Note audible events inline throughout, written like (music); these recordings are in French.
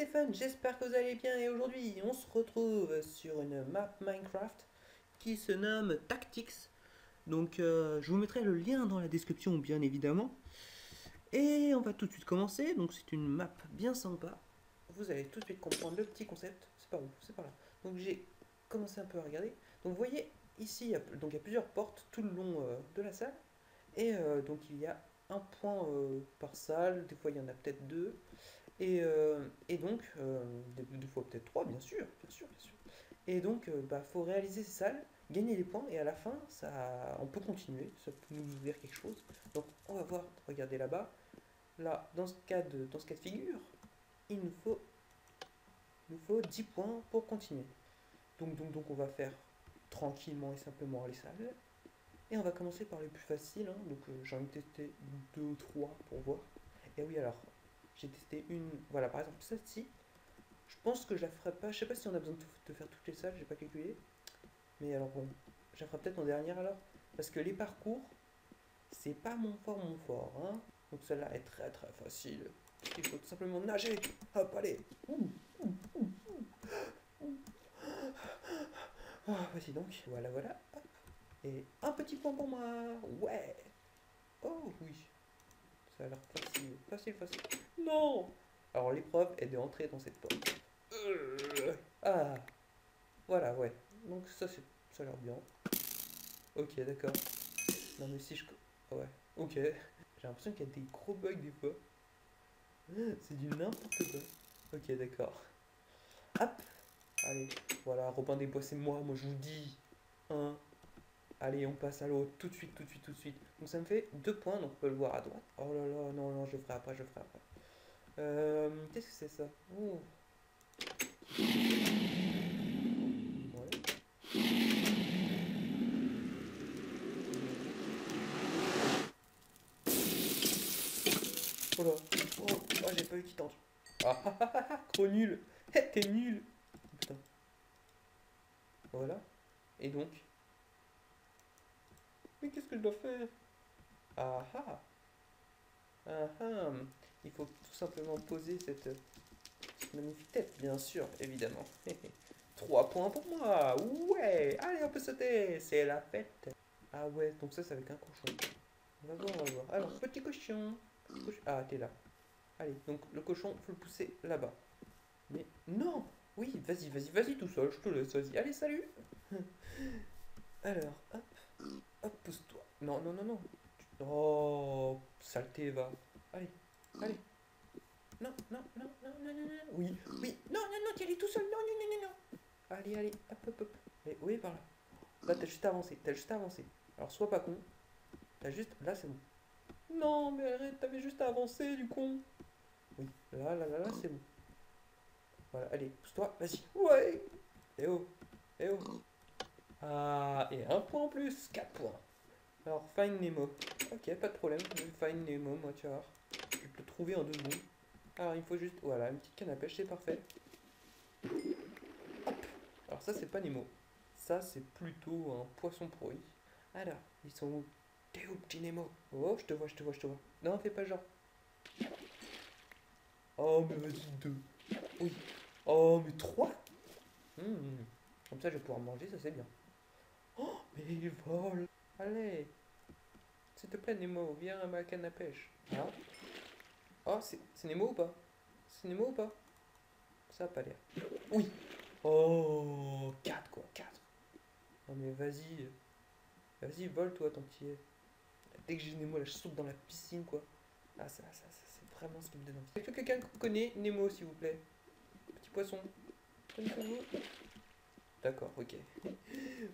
Stéphane, j'espère que vous allez bien et aujourd'hui on se retrouve sur une map Minecraft qui se nomme Tactics. Donc euh, je vous mettrai le lien dans la description bien évidemment. Et on va tout de suite commencer, donc c'est une map bien sympa. Vous allez tout de suite comprendre le petit concept, c'est pas où, c'est par là. Donc j'ai commencé un peu à regarder. Donc vous voyez ici, il y a, donc, il y a plusieurs portes tout le long euh, de la salle. Et euh, donc il y a un point par salle, des fois il y en a peut-être deux. Et, euh, et donc, euh, des, fois peut-être trois, bien sûr, bien sûr, bien sûr. Et donc, il euh, bah, faut réaliser ces salles, gagner des points, et à la fin, ça, on peut continuer, ça peut nous ouvrir quelque chose. Donc, on va voir, regardez là-bas. Là, dans ce cas de, dans ce cas de figure, il nous faut, il nous faut 10 points pour continuer. Donc, donc, donc, on va faire tranquillement et simplement les salles. Et on va commencer par les plus faciles. Hein. Donc, j'ai envie de tester deux ou trois pour voir. Et oui, alors, j'ai testé une, voilà, par exemple, celle-ci. Je pense que je la ferai pas. Je sais pas si on a besoin de, faire toutes les salles, j'ai pas calculé. Mais alors bon, je la ferai peut-être en dernière alors. Parce que les parcours, c'est pas mon fort, mon fort. Hein. Donc celle-là est très très facile. Il faut tout simplement nager. Hop, allez. Ah, voici donc. Voilà, voilà. Et un petit point pour moi. Ouais. Oh oui. Ça a l'air facile. Facile. Non Alors l'épreuve est d'entrer dans cette porte. Euh, ah Voilà, ouais. Donc ça, ça a l'air bien. Ok, d'accord. Non mais si je... Ouais, ok. J'ai l'impression qu'il y a des gros bugs des fois. C'est du n'importe quoi. Ok, d'accord. Hop Allez, voilà, Robin des Bois, c'est moi, moi je vous dis. Allez, on passe à l'autre, tout de suite, tout de suite, tout de suite. Donc ça me fait deux points, donc on peut le voir à droite. Oh là là, non, non, je ferai après, je ferai après. Euh, Qu'est-ce que c'est ça? Oh. Oh là, oh, oh j'ai pas eu qui tente. Ah ah ah ah, trop nul. (laughs) T'es nul. Putain. Voilà. Et donc? Mais qu'est-ce que je dois faire? Ah ah. Ah ah. Il faut tout simplement poser cette, magnifique tête, bien sûr, évidemment. (laughs) 3 points pour moi Ouais Allez, on peut sauter C'est la fête Ah ouais, donc ça, c'est avec un cochon. On va voir, on va voir. Alors, petit cochon. Ah, t'es là. Allez, donc le cochon, faut le pousser là-bas. Mais non Oui, vas-y, vas-y, vas-y tout seul, je te laisse, vas-y. Allez, salut (laughs) Alors, hop, hop, pousse-toi. Non, non, non, non. Oh, saleté, va. Allez, Allez. Non, non, non, non, non, non, non. Oui, oui. Non, non, non, tu allé tout seul. Non, non, non, non, non. Allez, allez. Hop, hop, hop. Mais oui, par là? Là, t'as juste avancé. T'as juste avancé. Alors, sois pas con. T'as juste... Là, c'est bon. Non, mais arrête. T'avais juste à avancer, du con. Oui. Là, là, là, là, c'est bon. Voilà, allez. Pousse-toi. Vas-y. Ouais. Eh oh. Eh oh. Ah, et un point en plus. 4 points. Alors, Find Nemo. Ok, pas de problème. Find Nemo, moi, tu vois trouver en deux secondes. Alors il faut juste, voilà, une petite canne à pêche, c'est parfait. Alors ça c'est pas Nemo. Ça c'est plutôt un poisson pourri. Alors, ils sont où? T'es où petit Nemo? Oh, je te vois, je te vois, je te vois. Non, fais pas genre. Oh, mais vas-y, deux. Oui. Oh, mais trois hmm. Comme ça, je vais pouvoir manger, ça c'est bien. Mais il vole. Allez. S'il te plaît, Nemo, viens à ma canne à pêche. Ah. Oh, c'est Nemo ou pas? C'est Nemo ou pas? Ça a pas l'air. Oui Oh 4 quoi, 4 Non mais vas-y. Vas-y, vole toi tant qu'il est. Dès que j'ai Nemo là, je saute dans la piscine quoi. Ah ça, ça, ça c'est vraiment ce qui me donne envie. Est-ce que quelqu'un connaît Nemo s'il vous plaît? Petit poisson. Connaissez-vous D'accord, ok. (laughs)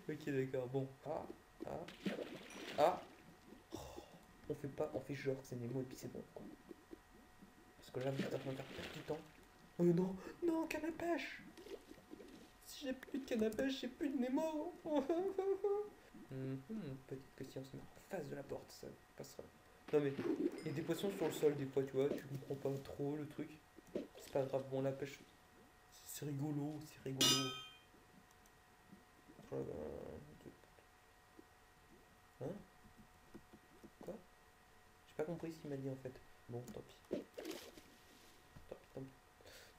ok d'accord, bon. Ah, ah, ah. Oh, on fait pas, on fait genre que c'est Nemo et puis c'est bon quoi. Parce que là, train de faire perdre du temps. Oh non, non, canne à pêche Si j'ai plus de canne à pêche, j'ai plus de Nemo (laughs) mm Petite question, se met en face de la porte, ça passera. Non mais, il y a des poissons sur le sol des fois, tu vois, tu comprends pas trop le truc. C'est pas grave, bon, la pêche, c'est rigolo, c'est rigolo. Hein Quoi J'ai pas compris ce qu'il m'a dit en fait. Bon, tant pis.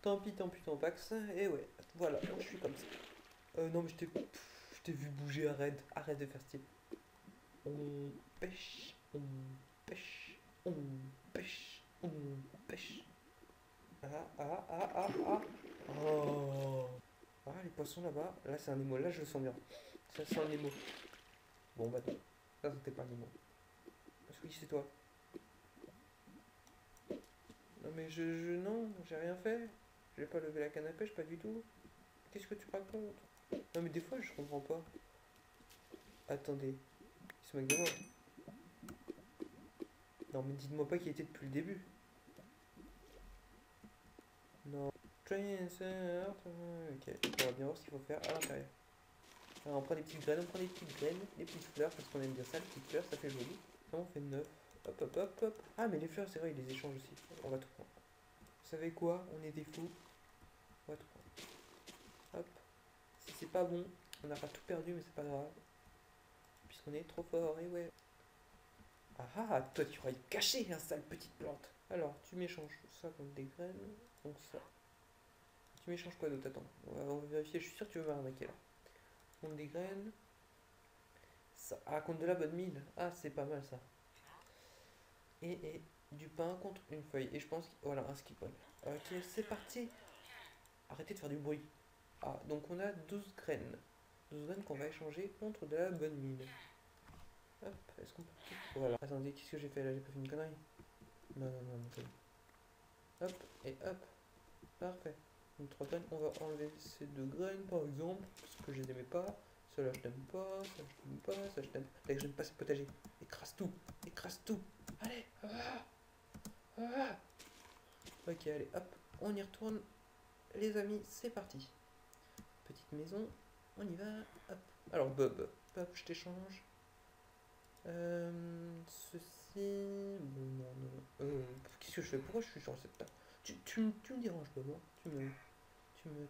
Tant pis, tant pis, tant pax. Et ouais, voilà, je suis comme ça. Euh, non, mais je t'ai je t'ai vu bouger, arrête, arrête de faire style. On pêche, on pêche, on pêche, on pêche. Ah, ah, ah, ah, ah. Oh. Ah, les poissons là-bas. Là, c'est un Nemo. Là, je le sens bien. Ça sent un Nemo. Bon, bah non. Ça, c'était pas un Nemo. Parce que oui, c'est toi? Non, mais je, je non, j'ai rien fait. J'ai pas levé la canne à pêche, pas du tout. Qu'est-ce que tu racontes? Non, mais des fois, je comprends pas. Attendez. Il se moque de moi. Non, mais dites-moi pas qu'il était depuis le début. Non. Ok, on va bien voir ce qu'il faut faire à l'intérieur. Alors, on prend des petites graines, on prend des petites graines, des petites fleurs, parce qu'on aime bien ça, les petites fleurs, ça fait joli. On fait 9. Hop, hop, hop, hop. Ah, mais les fleurs, c'est vrai, ils les échangent aussi. On va tout prendre. Vous savez quoi? On est des fous. On va tout prendre. Hop. Si c'est pas bon, on n'aura tout perdu, mais c'est pas grave. Puisqu'on est trop fort, et ouais. Ah ah, toi tu y cacher un sale petite plante. Alors, tu m'échanges ça contre des graines, donc ça. Tu m'échanges quoi d'autre? Attends, on va, on vérifier, je suis sûr que tu veux m'arnaquer là. Contre des graines. Ça. Ah, contre de la bonne mine. Ah, c'est pas mal ça. Et, et du pain contre une feuille. Et je pense que. Voilà, un ski point. Ok, c'est parti. Arrêtez de faire du bruit. Ah, donc on a 12 graines. 12 graines qu'on va échanger contre de la bonne mine. Hop, est-ce qu'on peut. Voilà. Attendez, qu'est-ce que j'ai fait là? J'ai pas fait une connerie Non, non, non, non. Hop, et hop. Parfait. 3 graines, on va enlever ces deux graines par exemple, parce que je les aimais pas. Cela je t'aime pas, ça je t'aime pas, ça je t'aime. Là je n'aime pas ce potager. Écrase tout, écrase tout. Allez, ah, ah. Ok, allez, hop, on y retourne. Les amis, c'est parti. Petite maison, on y va. Hop. Alors Bob, hop, je t'échange. Euh, ceci. Bon, non, non. Euh, Qu'est-ce que je fais? Pourquoi je suis sur cette table tu, tu, tu me déranges pas, moi. Tu me,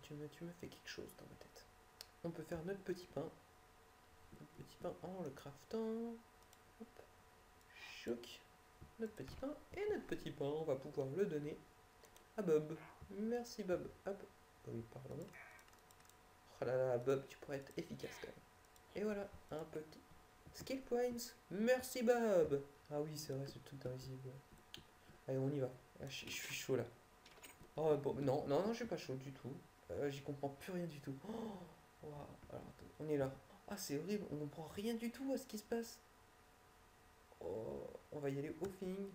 tu, me, fais quelque chose dans ma tête. On peut faire notre petit pain. Notre petit pain en le craftant. Hop. Notre petit pain. Et notre petit pain, on va pouvoir le donner à Bob. Merci Bob. Hop. Oui, pardon. Oh là là, Bob, tu pourrais être efficace quand même. Et voilà, un petit skill points. Merci Bob. Ah oui, c'est vrai, c'est tout invisible. Allez, on y va. Ah, je suis chaud là. Oh bon, non, non, non, je suis pas chaud du tout. Euh, J'y comprends plus rien du tout. Oh, on est là. Ah, c'est horrible, on comprend rien du tout à ce qui se passe. Oh, on va y aller au feeling.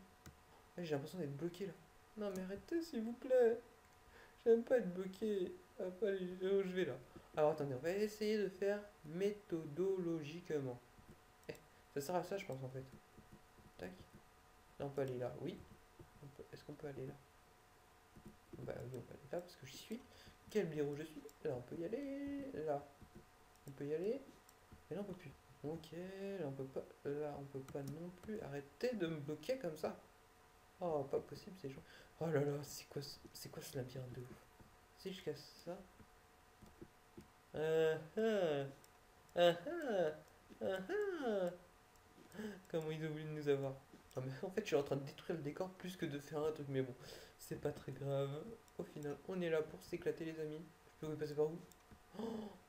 Ah, J'ai l'impression d'être bloqué là. Non, mais arrêtez s'il vous plaît. J'aime pas être bloqué. Ah, pas aller où je vais là. Alors attendez, on va essayer de faire méthodologiquement. Eh, ça sert à ça, je pense en fait. Tac. Là, on peut aller là, oui. Est-ce qu'on peut aller là? Bah oui, on peut aller là parce que j'y suis. Quel blaireau je suis? Là, on peut y aller. Là, on peut y aller. Et là, on peut plus. Ok, là, on peut pas. Là, on peut pas non plus. Arrêtez de me bloquer comme ça. Oh, pas possible, ces gens. Oh là là, c'est quoi, ce- c'est quoi ce labyrinthe de ouf? Si je casse ça. Ah ah ah ah. Comment ils ont voulu nous avoir? Non mais en fait je suis en train de détruire le décor plus que de faire un truc mais bon c'est pas très grave. Au final on est là pour s'éclater les amis. Je peux passer par où? Oh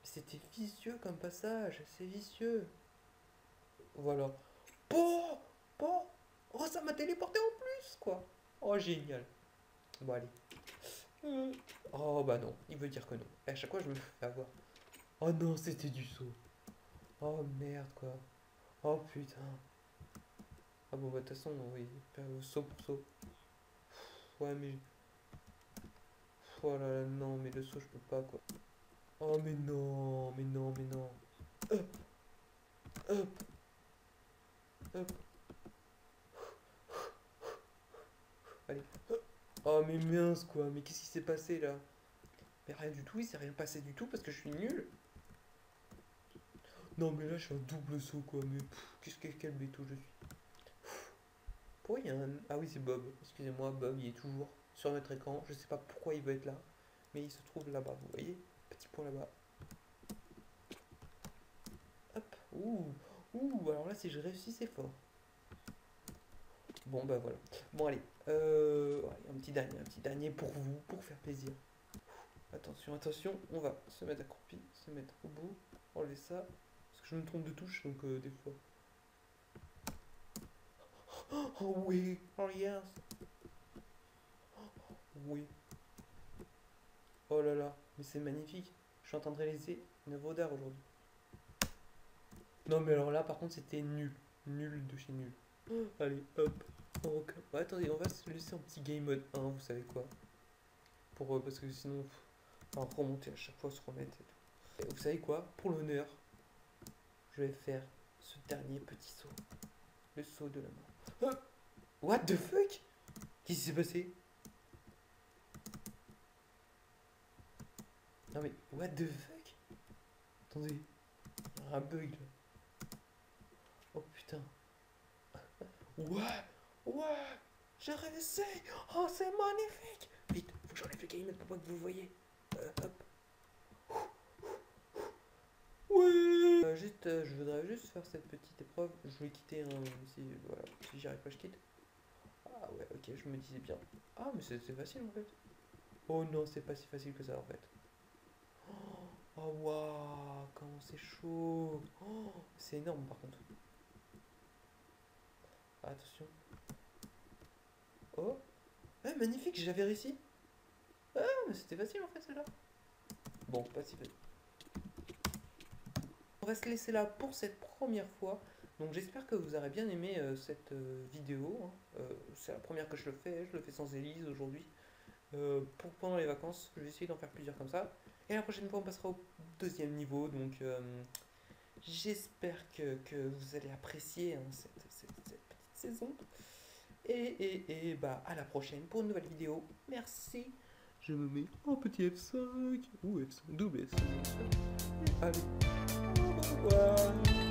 c'était vicieux comme passage, c'est vicieux. Voilà. Bon Bon Oh ça m'a téléporté en plus quoi Oh génial. Bon allez. Euh, Oh bah non, il veut dire que non. Et à chaque fois je me fais avoir. Oh non, c'était du saut. Oh merde quoi. Oh putain. Ah bon bah de toute façon oui, saut pour saut. Ouais mais. Oh non mais le saut je peux pas quoi. Oh mais non, mais non, mais non. Hop. Hop. Hop. Allez. Oh mais mince quoi, mais qu'est-ce qui s'est passé là? Mais rien du tout, il s'est rien passé du tout parce que je suis nul. Non mais là je suis un double saut quoi, mais qu'est-ce que quel béto je suis. Pourquoi il y a un... Ah oui c'est Bob, excusez-moi Bob il est toujours sur notre écran, je sais pas pourquoi il veut être là, mais il se trouve là-bas, vous voyez? Petit point là-bas. Hop, ouh, ouh, alors là si je réussis c'est fort. Bon bah voilà. Bon allez, euh, un petit dernier, un petit dernier pour vous, pour faire plaisir. Attention, attention, on va se mettre accroupi, se mettre au bout, enlever ça, parce que je me trompe de touche, donc euh, des fois. Oh oui, oh yes. Oui. Oh là là, mais c'est magnifique. Je suis en train de réaliser une œuvre d'art aujourd'hui. Non mais alors là par contre c'était nul. Nul de chez nul. Allez, hop. Ouais, attendez, on va se laisser en petit game mode 1, vous savez quoi. Pour, euh, parce que sinon, on va remonter à chaque fois, se remettre et tout. Et vous savez quoi? Pour l'honneur, je vais faire ce dernier petit saut. Le saut de la mort. What the fuck? Qu'est-ce qui s'est passé? Non mais, what the fuck? Attendez, un bug là. Oh putain. Ouais, ouais, j'ai réussi. Oh, c'est magnifique. Vite, faut que j'enlève le game pour pas que vous voyez. Euh, hop. Oui. Juste, euh, je voudrais juste faire cette petite épreuve. Je vais quitter. Si, voilà, si j'y arrive pas, je quitte. Ah ouais, ok, je me disais bien. Ah, mais c'est facile en fait. Oh non, c'est pas si facile que ça en fait. Oh waouh, comment c'est chaud. Oh, c'est énorme par contre. Attention. Oh. Ah, magnifique, j'avais réussi. Ah, mais c'était facile en fait celle-là. Bon, pas si facile. On va se laisser là pour cette première fois. Donc j'espère que vous aurez bien aimé euh, cette euh, vidéo. hein. Euh, c'est la première que je le fais, je le fais sans Elise aujourd'hui. Pour pendant les vacances, je vais essayer d'en faire plusieurs comme ça. Et la prochaine fois, on passera au deuxième niveau. Donc j'espère que, que vous allez apprécier hein, cette, cette- cette petite saison. Et, et, et bah à la prochaine pour une nouvelle vidéo. Merci. Je me mets en petit F5 ou F5, double F5. Allez, au revoir.